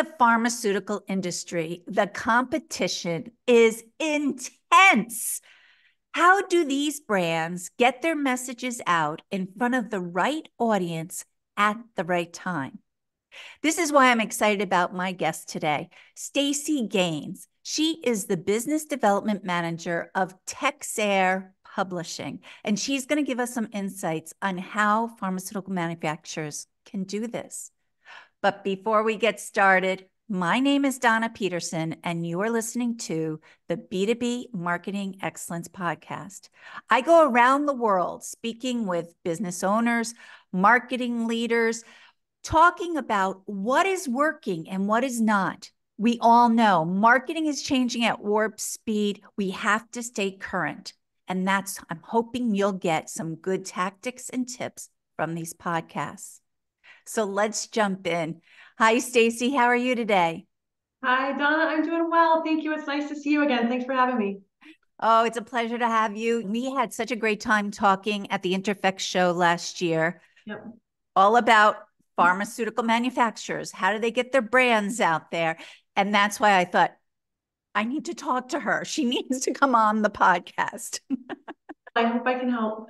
the pharmaceutical industry, the competition is intense. How do these brands get their messages out in front of the right audience at the right time? This is why I'm excited about my guest today, Stacy Gaines. She is the business development manager of Texere Publishing, and she's going to give us some insights on how pharmaceutical manufacturers can do this. But before we get started, my name is Donna Peterson, and you are listening to the B2B Marketing Excellence Podcast. I go around the world speaking with business owners, marketing leaders, talking about what is working and what is not. We all know marketing is changing at warp speed. We have to stay current. And that's, I'm hoping you'll get some good tactics and tips from these podcasts. So let's jump in. Hi, Stacy. How are you today? Hi, Donna. I'm doing well. Thank you. It's nice to see you again. Thanks for having me. Oh, it's a pleasure to have you. We had such a great time talking at the Interfex show last year. Yep. All about pharmaceutical manufacturers. How do they get their brands out there? And that's why I thought, I need to talk to her. She needs to come on the podcast. I hope I can help.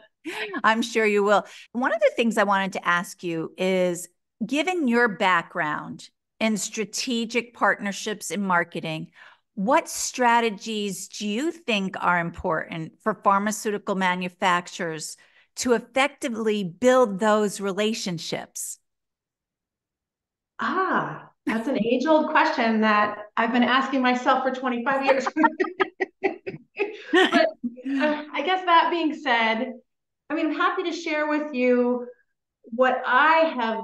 I'm sure you will. One of the things I wanted to ask you is given your background in strategic partnerships in marketing, what strategies do you think are important for pharmaceutical manufacturers to effectively build those relationships? Ah, that's an age old question that I've been asking myself for 25 years. but uh, I guess that being said, I mean, I'm happy to share with you what I have,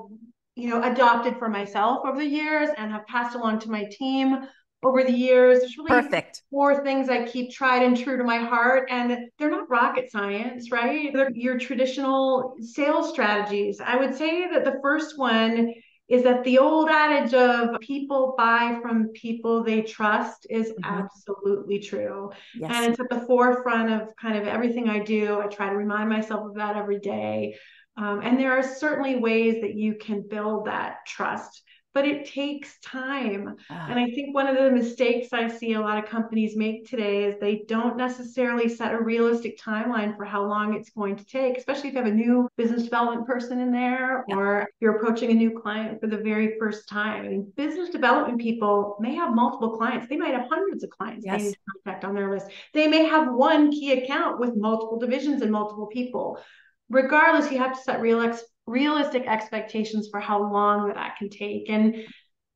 you know, adopted for myself over the years and have passed along to my team over the years. There's really Perfect. four things I keep tried and true to my heart, and they're not rocket science, right? They're your traditional sales strategies. I would say that the first one is that the old adage of people buy from people they trust is mm-hmm. absolutely true. Yes. And it's at the forefront of kind of everything I do. I try to remind myself of that every day. Um, and there are certainly ways that you can build that trust but it takes time. Uh, and I think one of the mistakes I see a lot of companies make today is they don't necessarily set a realistic timeline for how long it's going to take, especially if you have a new business development person in there yeah. or you're approaching a new client for the very first time. I mean, business development people may have multiple clients. They might have hundreds of clients yes. they need to contact on their list. They may have one key account with multiple divisions and multiple people regardless, you have to set real ex- realistic expectations for how long that can take. And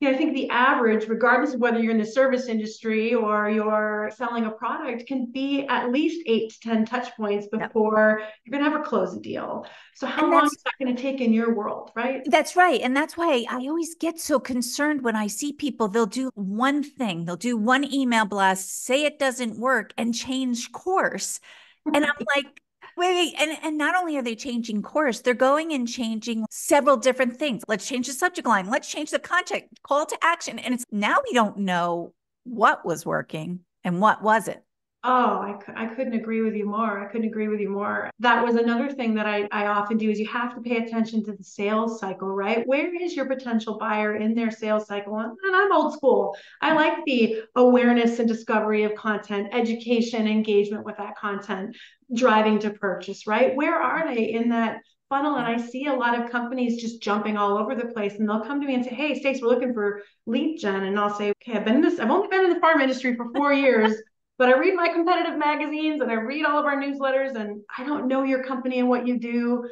you know, I think the average, regardless of whether you're in the service industry or you're selling a product, can be at least eight to 10 touch points before yep. you're going to ever close a deal. So, how long is that going to take in your world, right? That's right. And that's why I always get so concerned when I see people, they'll do one thing, they'll do one email blast, say it doesn't work, and change course. And I'm like, Wait, wait, and and not only are they changing course, they're going and changing several different things. Let's change the subject line. Let's change the content, call to action, and it's now we don't know what was working and what wasn't. Oh, I, I couldn't agree with you more. I couldn't agree with you more. That was another thing that I, I often do is you have to pay attention to the sales cycle, right? Where is your potential buyer in their sales cycle? And I'm old school. I like the awareness and discovery of content, education, engagement with that content, driving to purchase, right? Where are they in that funnel and I see a lot of companies just jumping all over the place and they'll come to me and say, Hey, Stace, we're looking for lead gen. And I'll say, Okay, I've been in this, I've only been in the pharma industry for four years but I read my competitive magazines and I read all of our newsletters and I don't know your company and what you do.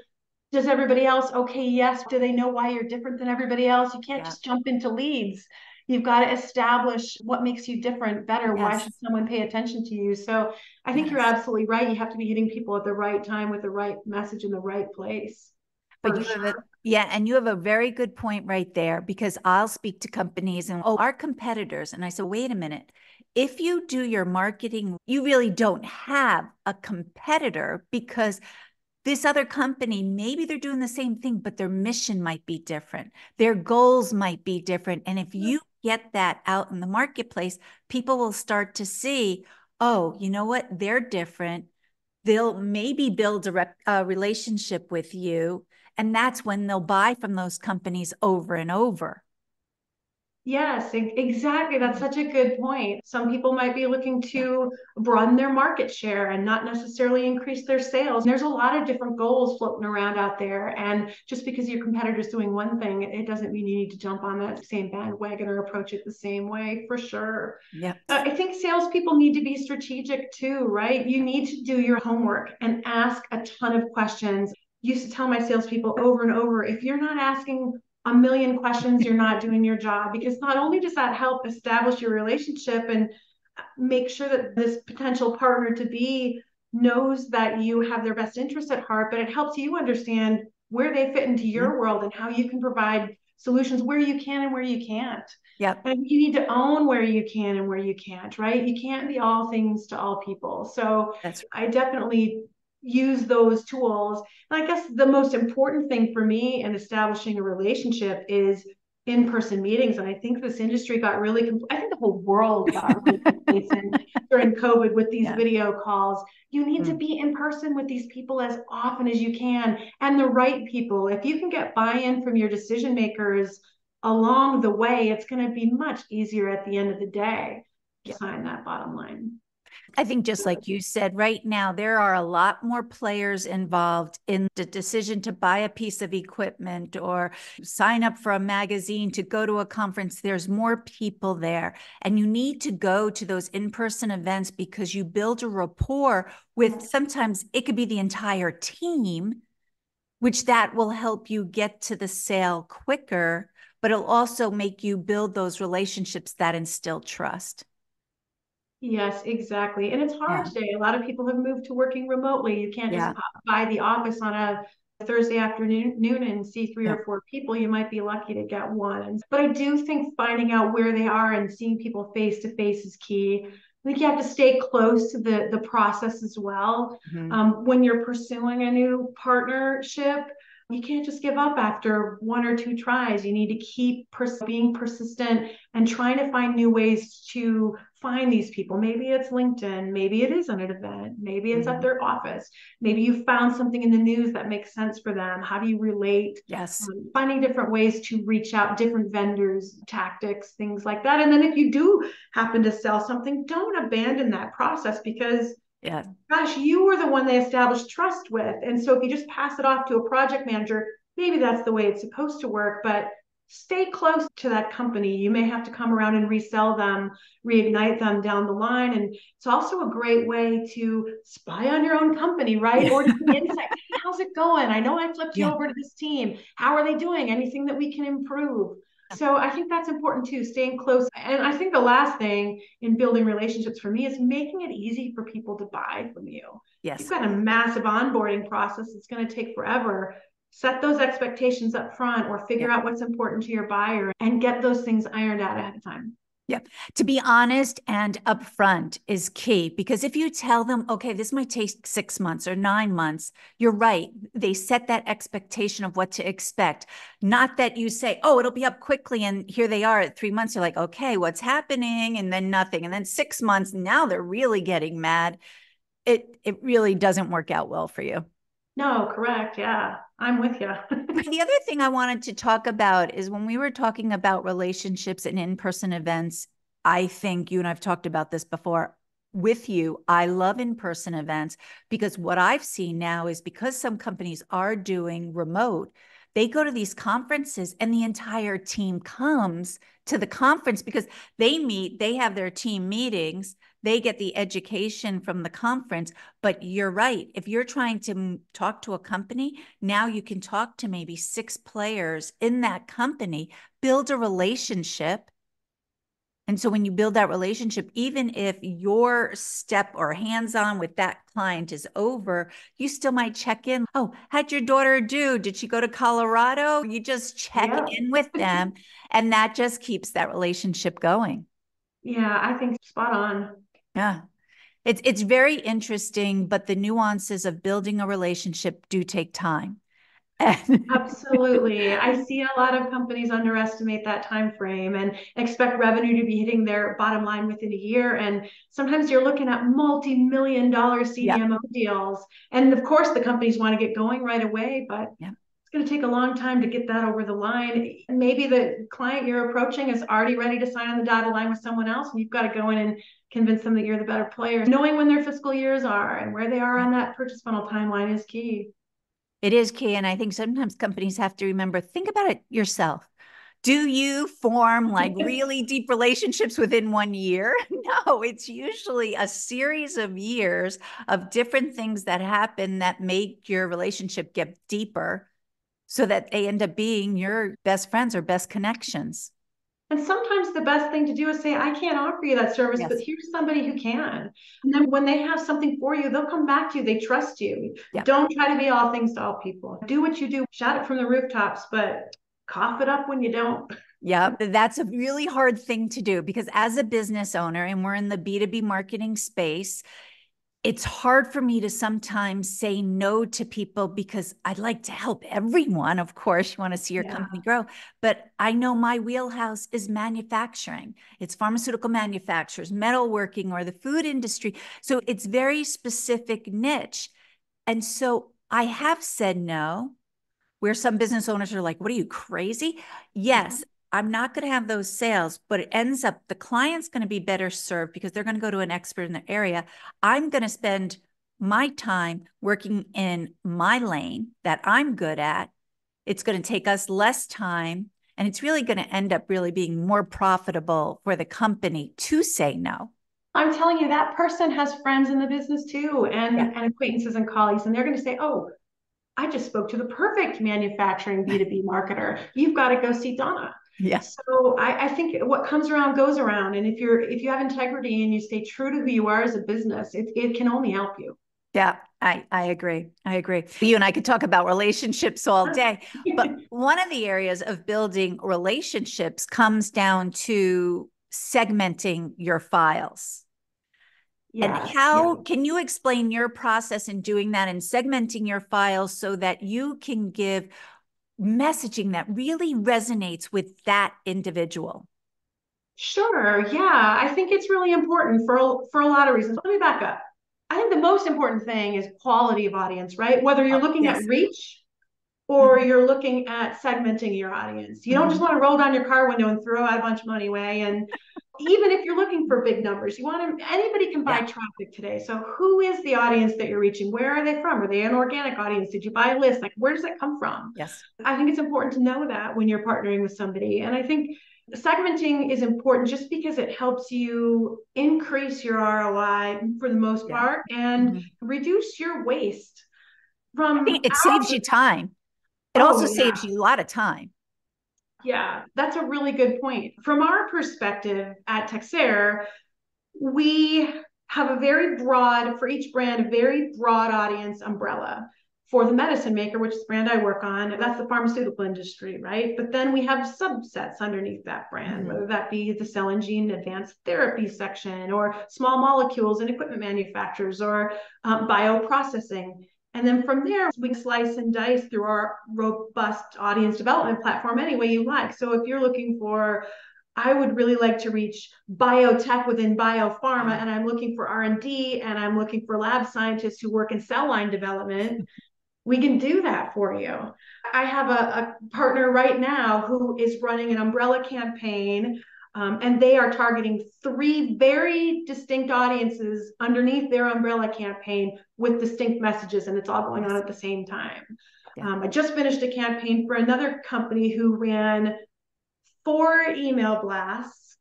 Does everybody else? Okay, yes. Do they know why you're different than everybody else? You can't yeah. just jump into leads. You've got to establish what makes you different better. Yes. Why should someone pay attention to you? So I think yes. you're absolutely right. You have to be hitting people at the right time with the right message in the right place. But you sure. have a, yeah, and you have a very good point right there because I'll speak to companies and oh, our competitors. And I said, wait a minute if you do your marketing, you really don't have a competitor because this other company, maybe they're doing the same thing, but their mission might be different. Their goals might be different. And if mm-hmm. you get that out in the marketplace, people will start to see, oh, you know what? They're different. They'll maybe build a, rep, a relationship with you. And that's when they'll buy from those companies over and over. Yes, exactly. That's such a good point. Some people might be looking to broaden their market share and not necessarily increase their sales. There's a lot of different goals floating around out there. And just because your competitor's doing one thing, it doesn't mean you need to jump on that same bandwagon or approach it the same way for sure. Yeah. Uh, I think salespeople need to be strategic too, right? You need to do your homework and ask a ton of questions. used to tell my salespeople over and over if you're not asking a million questions, you're not doing your job because not only does that help establish your relationship and make sure that this potential partner to be knows that you have their best interest at heart, but it helps you understand where they fit into your mm-hmm. world and how you can provide solutions where you can and where you can't. Yeah. And you need to own where you can and where you can't, right? You can't be all things to all people. So That's right. I definitely use those tools. And I guess the most important thing for me in establishing a relationship is in-person meetings. And I think this industry got really, I think the whole world got really complacent during COVID with these yeah. video calls. You need mm. to be in person with these people as often as you can and the right people. If you can get buy-in from your decision makers along the way, it's going to be much easier at the end of the day to yeah. sign that bottom line. I think just like you said, right now, there are a lot more players involved in the decision to buy a piece of equipment or sign up for a magazine to go to a conference. There's more people there. And you need to go to those in person events because you build a rapport with sometimes it could be the entire team, which that will help you get to the sale quicker, but it'll also make you build those relationships that instill trust. Yes, exactly. And it's hard yeah. today. A lot of people have moved to working remotely. You can't yeah. just pop by the office on a Thursday afternoon noon and see three yeah. or four people. You might be lucky to get one. But I do think finding out where they are and seeing people face to face is key. I think you have to stay close to the the process as well. Mm-hmm. Um, when you're pursuing a new partnership, you can't just give up after one or two tries. You need to keep pers- being persistent and trying to find new ways to find these people. Maybe it's LinkedIn, maybe it is on an event, maybe it's mm-hmm. at their office, maybe you found something in the news that makes sense for them. How do you relate? Yes. Um, finding different ways to reach out, different vendors, tactics, things like that. And then if you do happen to sell something, don't abandon that process because yeah. Gosh, you were the one they established trust with. And so if you just pass it off to a project manager, maybe that's the way it's supposed to work. But stay close to that company. You may have to come around and resell them, reignite them down the line. And it's also a great way to spy on your own company, right? Or to insight, how's it going? I know I flipped yeah. you over to this team. How are they doing? Anything that we can improve? So I think that's important too, staying close. And I think the last thing in building relationships for me is making it easy for people to buy from you. Yes. You've got a massive onboarding process. It's going to take forever. Set those expectations up front or figure yep. out what's important to your buyer and get those things ironed out ahead of time. Yeah. To be honest and upfront is key because if you tell them, okay, this might take six months or nine months, you're right. They set that expectation of what to expect. Not that you say, oh, it'll be up quickly. And here they are at three months. You're like, okay, what's happening? And then nothing. And then six months, now they're really getting mad. It it really doesn't work out well for you. No, correct. Yeah, I'm with you. the other thing I wanted to talk about is when we were talking about relationships and in person events, I think you and I've talked about this before with you. I love in person events because what I've seen now is because some companies are doing remote, they go to these conferences and the entire team comes to the conference because they meet, they have their team meetings they get the education from the conference. But you're right. If you're trying to talk to a company, now you can talk to maybe six players in that company, build a relationship. And so when you build that relationship, even if your step or hands on with that client is over, you still might check in. Oh, how'd your daughter do? Did she go to Colorado? You just check yeah. in with them. and that just keeps that relationship going. Yeah, I think spot on. Yeah. It's it's very interesting, but the nuances of building a relationship do take time. Absolutely. I see a lot of companies underestimate that time frame and expect revenue to be hitting their bottom line within a year. And sometimes you're looking at multi-million dollar CDMO yep. deals. And of course the companies want to get going right away, but yep. It's going to take a long time to get that over the line. Maybe the client you're approaching is already ready to sign on the dotted line with someone else, and you've got to go in and convince them that you're the better player. Knowing when their fiscal years are and where they are on that purchase funnel timeline is key. It is key. And I think sometimes companies have to remember think about it yourself. Do you form like really deep relationships within one year? No, it's usually a series of years of different things that happen that make your relationship get deeper so that they end up being your best friends or best connections. And sometimes the best thing to do is say, I can't offer you that service, yes. but here's somebody who can. And then when they have something for you, they'll come back to you. They trust you. Yeah. Don't try to be all things to all people. Do what you do, shout it from the rooftops, but cough it up when you don't. Yeah, that's a really hard thing to do because as a business owner, and we're in the B2B marketing space, it's hard for me to sometimes say no to people because I'd like to help everyone. Of course, you want to see your yeah. company grow. But I know my wheelhouse is manufacturing, it's pharmaceutical manufacturers, metalworking, or the food industry. So it's very specific niche. And so I have said no, where some business owners are like, What are you crazy? Yes, I'm not going to have those sales, but it ends up the client's going to be better served because they're going to go to an expert in their area. I'm going to spend my time working in my lane that I'm good at. It's going to take us less time and it's really going to end up really being more profitable for the company to say no. I'm telling you, that person has friends in the business too, and, yeah. and acquaintances and colleagues, and they're going to say, Oh, I just spoke to the perfect manufacturing B2B marketer. You've got to go see Donna. Yes. So I, I, think what comes around goes around. And if you're if you have integrity and you stay true to who you are as a business, it, it can only help you. Yeah, I, I agree. I agree. You and I could talk about relationships all day. but one of the areas of building relationships comes down to segmenting your files. Yeah, and how yeah. can you explain your process in doing that and segmenting your files so that you can give messaging that really resonates with that individual? Sure. Yeah, I think it's really important for for a lot of reasons. Let me back up. I think the most important thing is quality of audience, right? Whether you're looking yes. at reach or mm-hmm. you're looking at segmenting your audience. You mm-hmm. don't just want to roll down your car window and throw out a bunch of money away and even if you're looking for big numbers, you want to, anybody can buy yeah. traffic today. So who is the audience that you're reaching? Where are they from? Are they an organic audience? Did you buy a list? Like, where does that come from? Yes. I think it's important to know that when you're partnering with somebody. And I think segmenting is important just because it helps you increase your ROI for the most yeah. part and mm-hmm. reduce your waste from it saves you time. It oh, also yeah. saves you a lot of time. Yeah, that's a really good point. From our perspective at Texere, we have a very broad, for each brand, a very broad audience umbrella. For the medicine maker, which is the brand I work on, that's the pharmaceutical industry, right? But then we have subsets underneath that brand, mm-hmm. whether that be the cell and gene advanced therapy section, or small molecules and equipment manufacturers, or um, bioprocessing. And then from there, we slice and dice through our robust audience development platform any way you like. So if you're looking for, I would really like to reach biotech within biopharma, and I'm looking for R&D, and I'm looking for lab scientists who work in cell line development. We can do that for you. I have a, a partner right now who is running an umbrella campaign um, and they are targeting three very distinct audiences underneath their umbrella campaign with distinct messages, and it's all going on at the same time. Yeah. Um, I just finished a campaign for another company who ran four email blasts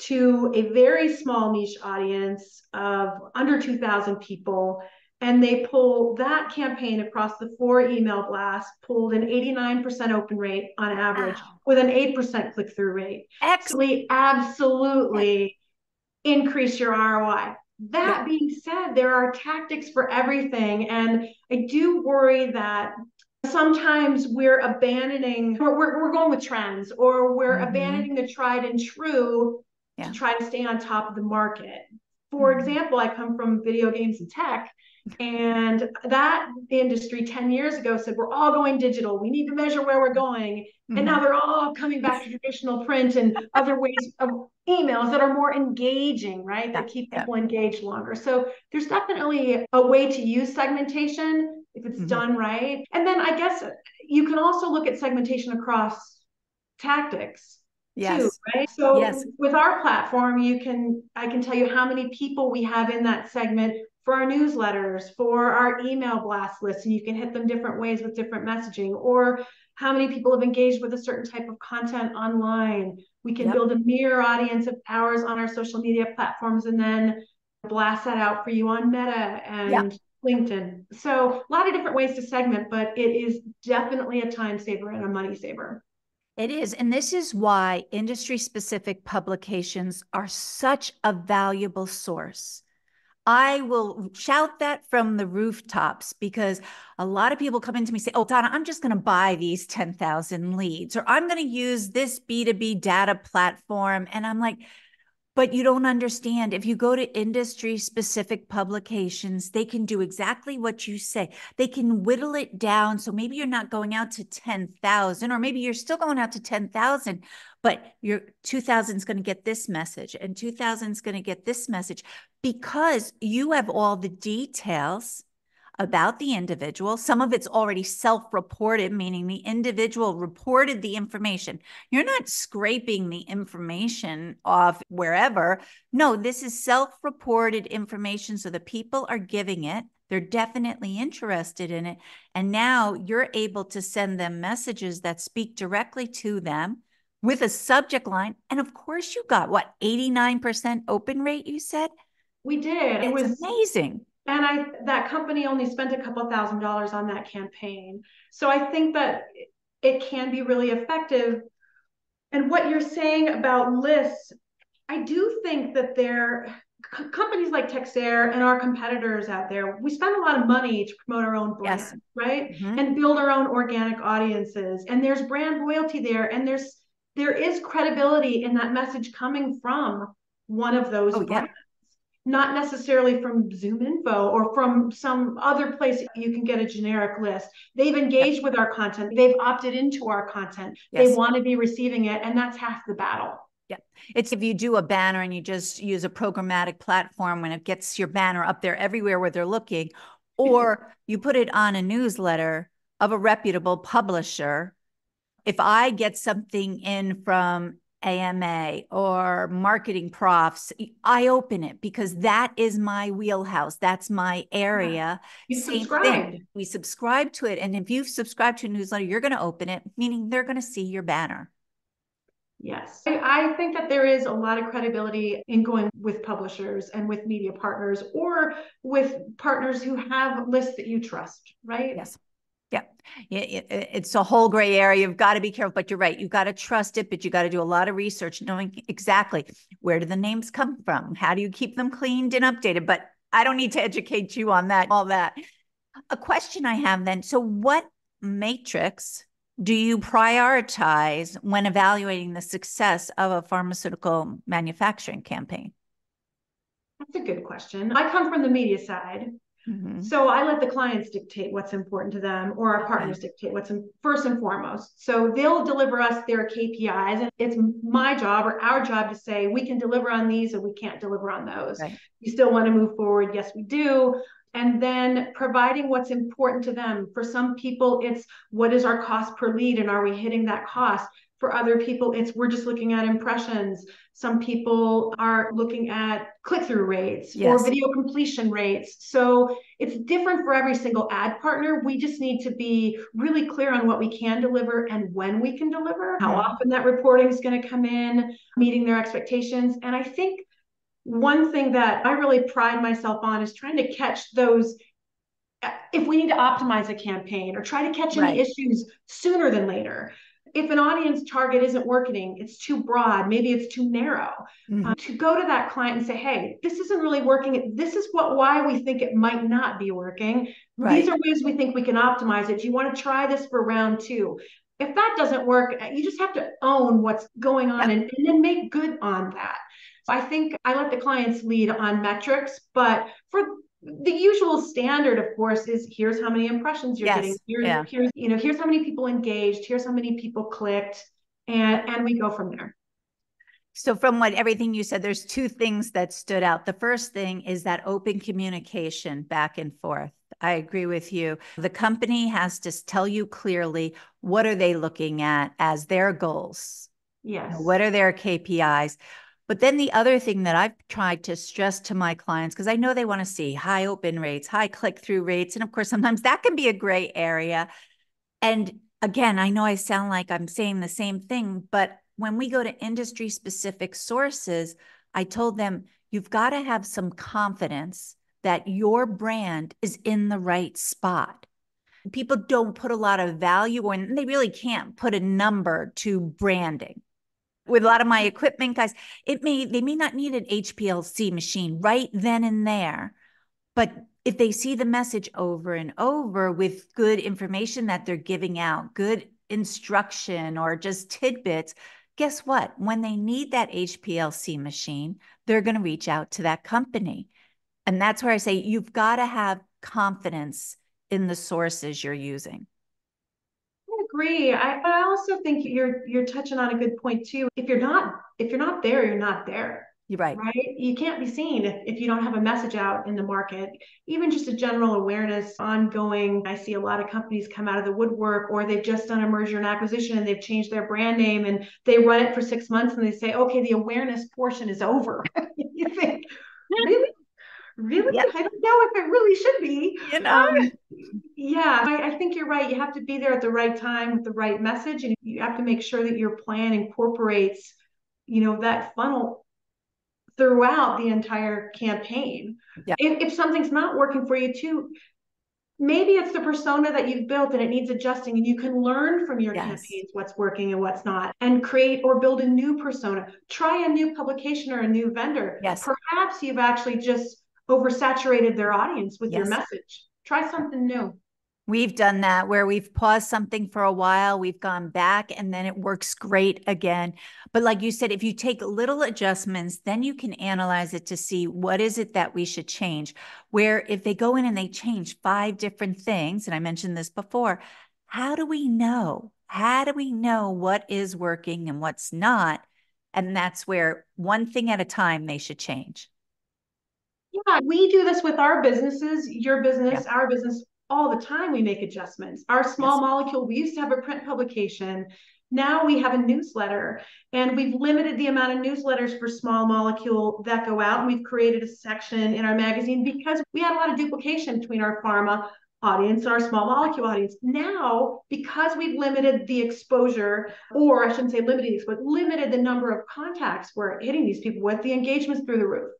to a very small niche audience of under 2,000 people and they pull that campaign across the four email blasts pulled an 89% open rate on average wow. with an 8% click-through rate Excellent. so absolutely increase your roi that yeah. being said there are tactics for everything and i do worry that sometimes we're abandoning we're, we're, we're going with trends or we're mm-hmm. abandoning the tried and true yeah. to try to stay on top of the market for mm-hmm. example i come from video games and tech and that industry 10 years ago said, we're all going digital. We need to measure where we're going. Mm-hmm. And now they're all coming back to traditional print and other ways of emails that are more engaging, right? That keep people engaged longer. So there's definitely a way to use segmentation. if it's mm-hmm. done right. And then I guess you can also look at segmentation across tactics yes. too, right? So yes. with our platform, you can I can tell you how many people we have in that segment for our newsletters, for our email blast list, and you can hit them different ways with different messaging, or how many people have engaged with a certain type of content online. We can yep. build a mirror audience of ours on our social media platforms and then blast that out for you on Meta and yep. LinkedIn. So a lot of different ways to segment, but it is definitely a time saver and a money saver. It is. And this is why industry specific publications are such a valuable source. I will shout that from the rooftops because a lot of people come into me say, Oh, Donna, I'm just going to buy these 10,000 leads, or I'm going to use this B2B data platform. And I'm like, but you don't understand. If you go to industry specific publications, they can do exactly what you say. They can whittle it down. So maybe you're not going out to 10,000, or maybe you're still going out to 10,000, but your 2000 is going to get this message and 2000 is going to get this message because you have all the details about the individual. Some of it's already self reported, meaning the individual reported the information. You're not scraping the information off wherever. No, this is self reported information. So the people are giving it. They're definitely interested in it. And now you're able to send them messages that speak directly to them with a subject line. And of course, you got what, 89% open rate, you said? We did. It's it was amazing and I that company only spent a couple thousand dollars on that campaign. So I think that it can be really effective. And what you're saying about lists, I do think that there companies like Texere and our competitors out there, we spend a lot of money to promote our own brand, yes. right? Mm-hmm. And build our own organic audiences. And there's brand loyalty there. And there's there is credibility in that message coming from one of those oh, brands. Yeah not necessarily from ZoomInfo or from some other place you can get a generic list. They've engaged with our content, they've opted into our content, yes. they want to be receiving it, and that's half the battle. Yeah. It's if you do a banner and you just use a programmatic platform when it gets your banner up there everywhere where they're looking, or you put it on a newsletter of a reputable publisher. If I get something in from AMA or MarketingProfs, I open it because that is my wheelhouse. That's my area. You Same Thing. We subscribe to it. And if you've subscribed to a newsletter, you're going to open it, meaning they're going to see your banner. Yes. I, I think that there is a lot of credibility in going with publishers and with media partners or with partners who have lists that you trust, right? Yes. It's a whole gray area. You've got to be careful, but you're right. You've got to trust it, but you got to do a lot of research, knowing exactly where do the names come from? How do you keep them cleaned and updated? But I don't need to educate you on that, all that. A question I have then so, what matrix do you prioritize when evaluating the success of a pharmaceutical manufacturing campaign? That's a good question. I come from the media side. Mm-hmm. So I let the clients dictate what's important to them or our partners dictate what's in, first and foremost. So they'll deliver us their KPIs and it's my job or our job to say we can deliver on these or we can't deliver on those. Right. You still want to move forward? Yes, we do. And then providing what's important to them. For some people, it's what is our cost per lead and are we hitting that cost? For other people, it's we're just looking at impressions. Some people are looking at click through rates yes. or video completion rates. So it's different for every single ad partner. We just need to be really clear on what we can deliver and when we can deliver, how often that reporting is going to come in, meeting their expectations. And I think one thing that I really pride myself on is trying to catch those if we need to optimize a campaign or try to catch any right. issues sooner than later if an audience target isn't working, it's too broad, maybe it's too narrow, mm-hmm. uh, to go to that client and say, hey, this isn't really working. This is what why we think it might not be working. Right. These are ways we think we can optimize it. Do you want to try this for round two? If that doesn't work, uh, you just have to own what's going on and, and then make good on that. So I think I let the clients lead on metrics, but for the usual standard of course is here's how many impressions you're yes. getting here's, yeah. here's you know here's how many people engaged here's how many people clicked and and we go from there so from what everything you said there's two things that stood out the first thing is that open communication back and forth I agree with you. The company has to tell you clearly what are they looking at as their goals. Yes. What are their KPIs? But then the other thing that I've tried to stress to my clients, because I know they want to see high open rates, high click through rates. And of course, sometimes that can be a gray area. And again, I know I sound like I'm saying the same thing, but when we go to industry specific sources, I told them, you've got to have some confidence that your brand is in the right spot. People don't put a lot of value and they really can't put a number to branding. With a lot of my equipment guys, it may they may not need an HPLC machine right then and there, but if they see the message over and over with good information that they're giving out, good instruction or just tidbits, guess what? When they need that HPLC machine, they're going to reach out to that company. And that's where I say you've got to have confidence in the sources you're using. I agree. I, but I also think you're you're touching on a good point too. If you're not if you're not there, you're not there. You're right. Right. You can't be seen if, if you don't have a message out in the market. Even just a general awareness, ongoing. I see a lot of companies come out of the woodwork or they've just done a merger and acquisition and they've changed their brand name and they run it for six months and they say, okay, the awareness portion is over. you think, really? Really? Yep. I don't know if it really should be. You know? Um, yeah, I, I think you're right. You have to be there at the right time with the right message, and you have to make sure that your plan incorporates, you know, that funnel throughout the entire campaign. Yeah. If, if something's not working for you too, maybe it's the persona that you've built and it needs adjusting and you can learn from your yes. campaigns what's working and what's not and create or build a new persona try a new publication or a new vendor yes perhaps you've actually just oversaturated their audience with yes. your message try something new We've done that where we've paused something for a while, we've gone back, and then it works great again. But like you said, if you take little adjustments, then you can analyze it to see what is it that we should change. Where if they go in and they change five different things, and I mentioned this before, how do we know? How do we know what is working and what's not? And that's where one thing at a time they should change. Yeah, we do this with our businesses, your business, yeah. our business all the time we make adjustments. Our small yes. molecule, we used to have a print publication. Now we have a newsletter, and we've limited the amount of newsletters for small molecule that go out. And we've created a section in our magazine because we had a lot of duplication between our pharma audience and our small molecule audience. Now, because we've limited the exposure, or I shouldn't say limited, but limited the number of contacts we're hitting these people with, the engagement's through the roof.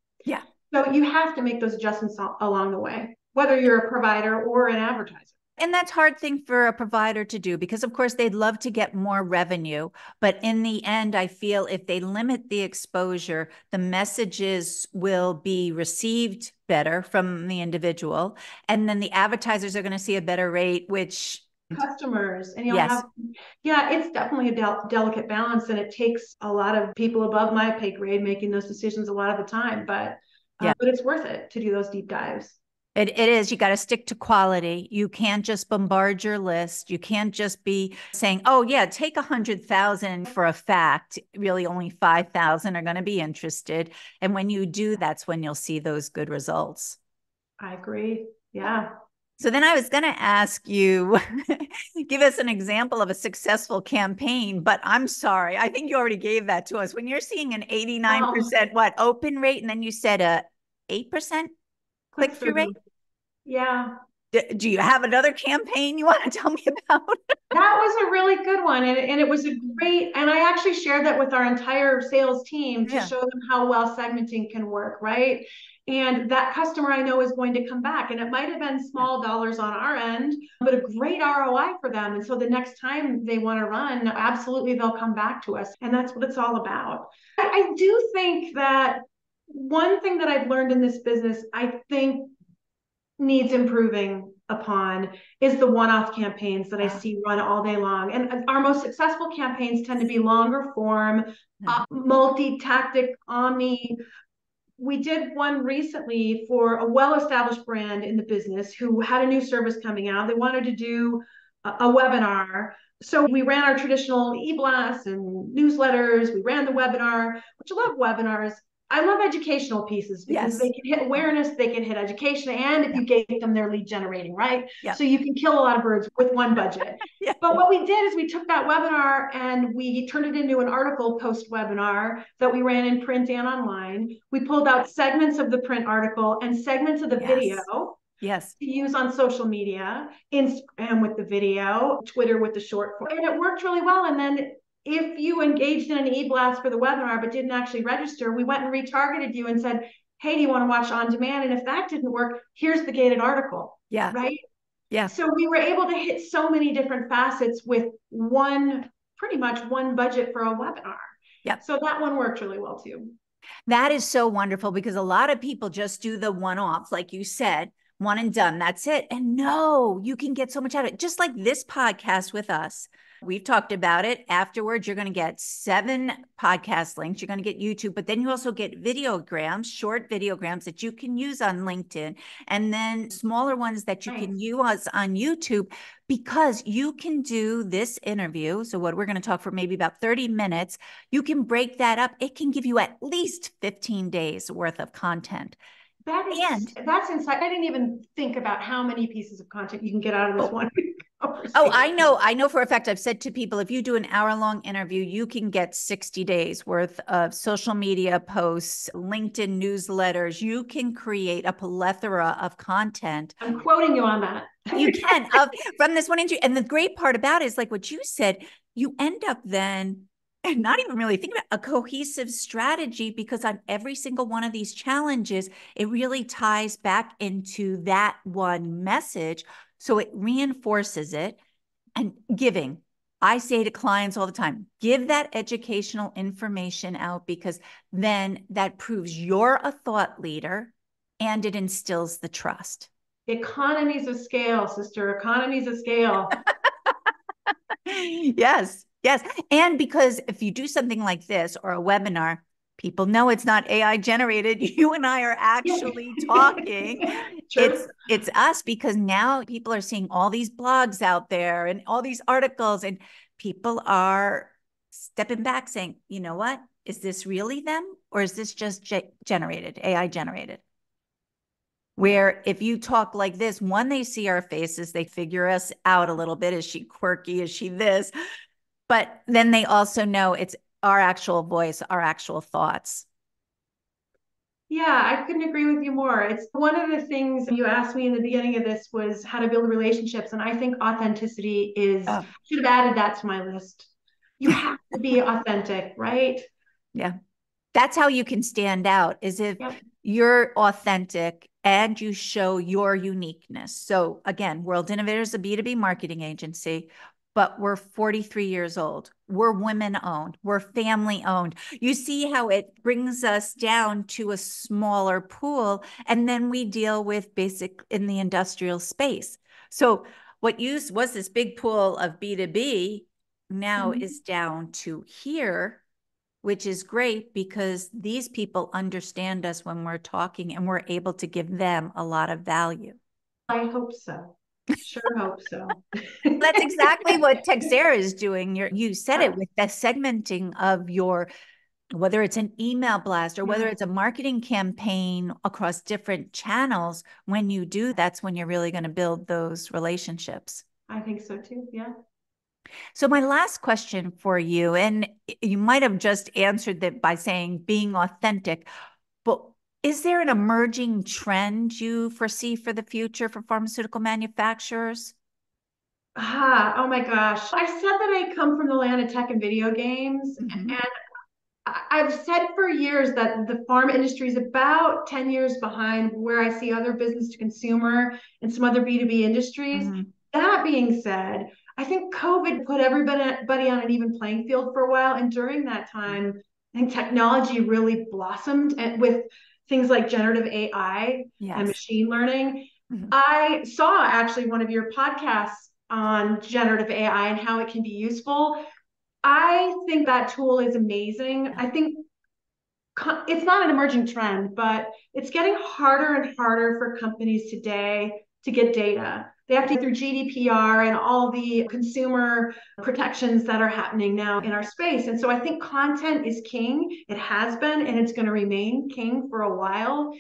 So you have to make those adjustments along the way whether you're a provider or an advertiser. And that's hard thing for a provider to do because of course they'd love to get more revenue, but in the end I feel if they limit the exposure, the messages will be received better from the individual and then the advertisers are going to see a better rate which customers and you know yes. have yeah it's definitely a del- delicate balance and it takes a lot of people above my pay grade making those decisions a lot of the time but uh, yeah. but it's worth it to do those deep dives it, it is. You got to stick to quality. You can't just bombard your list. You can't just be saying, oh, yeah, take a 100,000 for a fact. Really, only 5,000 are going to be interested. And when you do, that's when you'll see those good results. I agree. Yeah. So then I was going to ask you, give us an example of a successful campaign, but I'm sorry. I think you already gave that to us. When you're seeing an 89% oh. what open rate, and then you said a 8% click through rate? Yeah. do you have another campaign you want to tell me about? that was a really good one. And, and it was a great, and I actually shared that with our entire sales team to yeah. show them how well segmenting can work, right? And that customer I know is going to come back. And it might have been small dollars on our end, but a great ROI for them. And so the next time they want to run, absolutely they'll come back to us. And that's what it's all about. I do think that one thing that I've learned in this business, I think needs improving upon is the one-off campaigns that I see run all day long. And our most successful campaigns tend to be longer form, uh, multi-tactic, omni. We did one recently for a well-established brand in the business who had a new service coming out. They wanted to do a, a webinar. So we ran our traditional e-blasts and newsletters. We ran the webinar, which I love webinars I love educational pieces because yes. they can hit awareness, they can hit education, and if yeah. you gave them their lead generating, right? Yeah. So you can kill a lot of birds with one budget. yeah. But what we did is we took that webinar and we turned it into an article post webinar that we ran in print and online. We pulled out segments of the print article and segments of the yes. video. Yes. To use on social media, Instagram with the video, Twitter with the short form. And it worked really well. And then if you engaged in an e-blast for the webinar but didn't actually register, we went and retargeted you and said, hey, do you want to watch on demand? And if that didn't work, here's the gated article. Yeah. Right. Yeah. So we were able to hit so many different facets with one, pretty much one budget for a webinar. Yeah. So that one worked really well too. That is so wonderful because a lot of people just do the one offs, like you said, one and done. That's it. And no, you can get so much out of it. Just like this podcast with us. We've talked about it. Afterwards, you're going to get seven podcast links. You're going to get YouTube, but then you also get videograms, short videograms that you can use on LinkedIn, and then smaller ones that you nice. can use on YouTube because you can do this interview. So, what we're going to talk for maybe about 30 minutes, you can break that up. It can give you at least 15 days worth of content. That is, and that's inside. I didn't even think about how many pieces of content you can get out of this oh, one. Oh, I know. I know for a fact. I've said to people, if you do an hour long interview, you can get 60 days worth of social media posts, LinkedIn newsletters. You can create a plethora of content. I'm quoting you on that. you can uh, from this one interview. And the great part about it is like what you said, you end up then and not even really think about a cohesive strategy because on every single one of these challenges, it really ties back into that one message so it reinforces it and giving. I say to clients all the time give that educational information out because then that proves you're a thought leader and it instills the trust. Economies of scale, sister, economies of scale. yes, yes. And because if you do something like this or a webinar, people know it's not AI generated. You and I are actually talking. It's it's us because now people are seeing all these blogs out there and all these articles and people are stepping back saying, "You know what? Is this really them or is this just ge- generated, AI generated?" Where if you talk like this, one, they see our faces, they figure us out a little bit. Is she quirky? Is she this? But then they also know it's our actual voice, our actual thoughts. Yeah, I couldn't agree with you more. It's one of the things you asked me in the beginning of this was how to build relationships. And I think authenticity is, oh. should have added that to my list. You have to be authentic, right? Yeah. That's how you can stand out is if yep. you're authentic and you show your uniqueness. So again, World Innovators, a B2B marketing agency but we're 43 years old. We're women owned. We're family owned. You see how it brings us down to a smaller pool. And then we deal with basic in the industrial space. So, what used was this big pool of B2B now mm-hmm. is down to here, which is great because these people understand us when we're talking and we're able to give them a lot of value. I hope so. Sure hope so. That's exactly what Texere is doing. You're, you said it with the segmenting of your, whether it's an email blast or whether mm-hmm. it's a marketing campaign across different channels. When you do, that's when you're really going to build those relationships. I think so too. Yeah. So, my last question for you, and you might have just answered that by saying being authentic, but is there an emerging trend you foresee for the future for pharmaceutical manufacturers? Ah, oh my gosh. I said that I come from the land of tech and video games. Mm-hmm. And I've said for years that the pharma industry is about 10 years behind where I see other business to consumer and some other B2B industries. Mm-hmm. That being said, I think COVID put everybody on an even playing field for a while. And during that time, I think technology really blossomed and with things like generative AI yes. and machine learning. Mm-hmm. I saw actually one of your podcasts on generative AI and how it can be useful. I think that tool is amazing. I think it's not an emerging trend, but it's getting harder and harder for companies today to get data. They have to through GDPR and all the consumer protections that are happening now in our space. And so I think content is king. It has been and it's going to remain king for a while.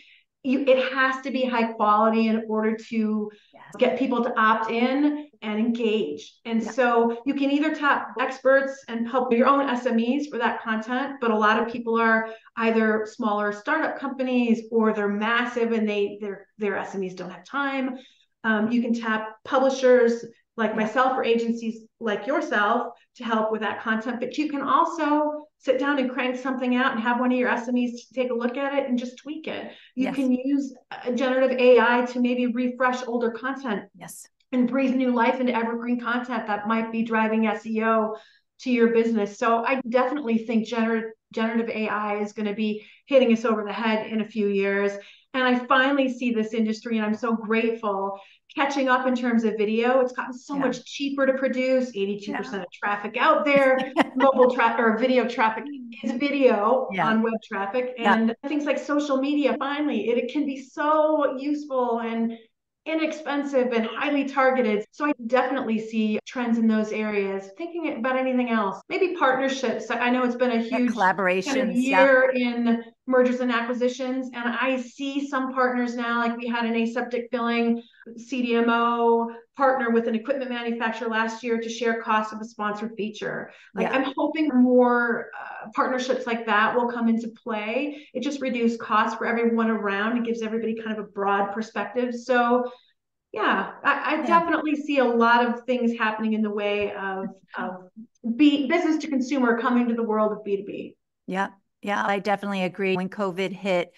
You, it has to be high quality in order to yes. get people to opt in and engage. And yeah. so you can either tap experts and help your own SMEs for that content, but a lot of people are either smaller startup companies or they're massive and they their their SMEs don't have time. Um, you can tap publishers like myself or agencies like yourself to help with that content. But you can also sit down and crank something out and have one of your SMEs take a look at it and just tweak it. You yes. can use generative AI to maybe refresh older content. Yes and breathe new life into evergreen content that might be driving SEO to your business. So I definitely think gener- generative AI is going to be hitting us over the head in a few years. And I finally see this industry, and I'm so grateful catching up in terms of video. It's gotten so yeah. much cheaper to produce. 82% yeah. of traffic out there, mobile traffic or video traffic is video yeah. on web traffic. And things like social media, finally, it, it can be so useful and inexpensive and highly targeted. So I definitely see trends in those areas. Thinking about anything else, maybe partnerships. I know it's been a huge collaboration kind of year yeah. in mergers and acquisitions, and I see some partners now. Like we had an aseptic filling CDMO partner with an equipment manufacturer last year to share costs of a sponsored feature. Like yeah. I'm hoping more uh, partnerships like that will come into play. It just reduces costs for everyone around. It gives everybody kind of a broad perspective. So yeah, I, I yeah. definitely see a lot of things happening in the way of of B, business to consumer coming to the world of B2B. Yeah, yeah, I definitely agree. When COVID hit,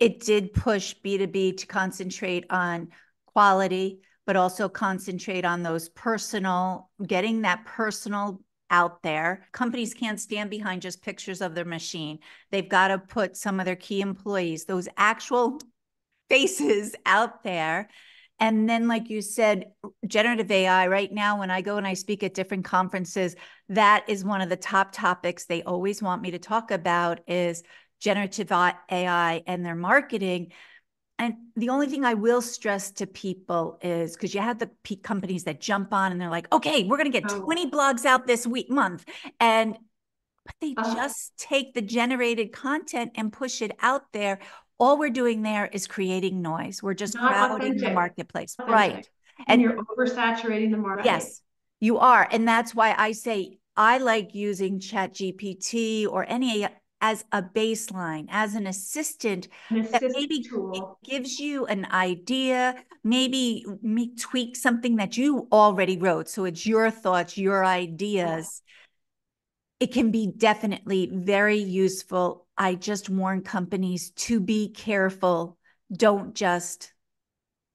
it did push B2B to concentrate on quality, but also concentrate on those personal, getting that personal out there. Companies can't stand behind just pictures of their machine. They've got to put some of their key employees, those actual faces out there. And then, like you said, generative AI, right now, when I go and I speak at different conferences, that is one of the top topics they always want me to talk about is generative AI and their marketing and the only thing I will stress to people is because you have the peak companies that jump on and they're like, okay, we're going to get oh. 20 blogs out this week, month. And, but they uh, just take the generated content and push it out there. All we're doing there is creating noise. We're just crowding authentic. the marketplace. Authentic. Right. And, and you're oversaturating the market. Yes, you are. And that's why I say I like using Chat GPT or any as a baseline, as an assistant, an maybe tool. gives you an idea, maybe tweak something that you already wrote. So it's your thoughts, your ideas. Yeah. It can be definitely very useful. I just warn companies to be careful. Don't just,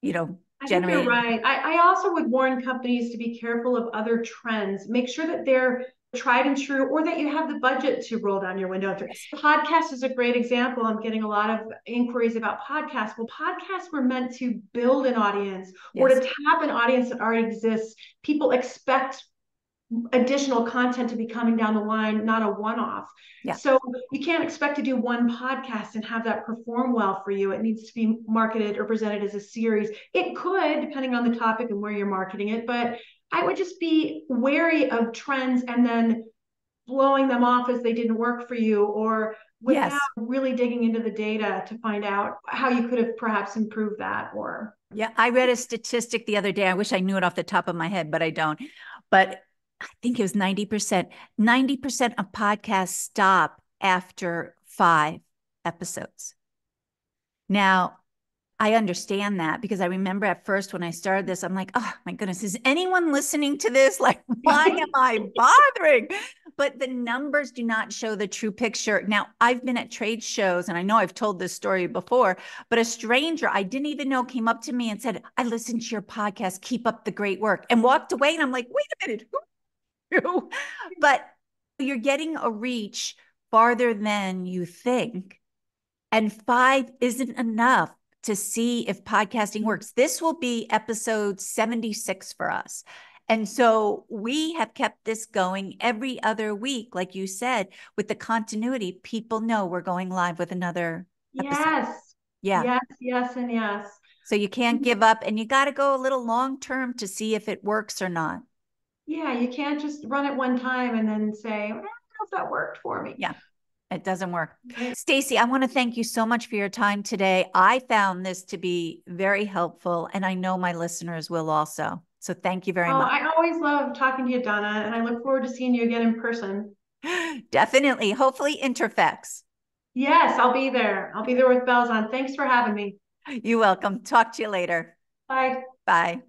you know, I generate. think you're right. I, I also would warn companies to be careful of other trends. Make sure that they're tried and true, or that you have the budget to roll down your window. Podcast is a great example. I'm getting a lot of inquiries about podcasts. Well, podcasts were meant to build an audience yes. or to tap an audience that already exists. People expect additional content to be coming down the line, not a one off. Yeah. So you can't expect to do one podcast and have that perform well for you. It needs to be marketed or presented as a series. It could, depending on the topic and where you're marketing it, but I would just be wary of trends and then blowing them off as they didn't work for you or without yes. really digging into the data to find out how you could have perhaps improved that or yeah i read a statistic the other day. I wish i knew it off the top of my head but i don't. But i think it was 90% 90% of podcasts stop after five episodes. Now I understand that because I remember at first when I started this, I'm like, oh my goodness, is anyone listening to this? Like, why am I bothering? But the numbers do not show the true picture. Now, I've been at trade shows and I know I've told this story before, but a stranger I didn't even know came up to me and said, I listened to your podcast, keep up the great work, and walked away. And I'm like, wait a minute, who? but you're getting a reach farther than you think. And five isn't enough to see if podcasting works. This will be episode 76 for us. And so we have kept this going every other week, like you said, with the continuity. People know we're going live with another. Episode. Yes. Yeah. Yes, yes, and yes. So you can't give up and you got to go a little long term to see if it works or not. Yeah, you can't just run it one time and then say, I don't know if that worked for me. Yeah. It doesn't work. Stacy, I want to thank you so much for your time today. I found this to be very helpful, and I know my listeners will also. So thank you very oh, much. I always love talking to you, Donna, and I look forward to seeing you again in person. Definitely. Hopefully, INTERPHEX. Yes, I'll be there. I'll be there with bells on. Thanks for having me. You're welcome. Talk to you later. Bye. Bye.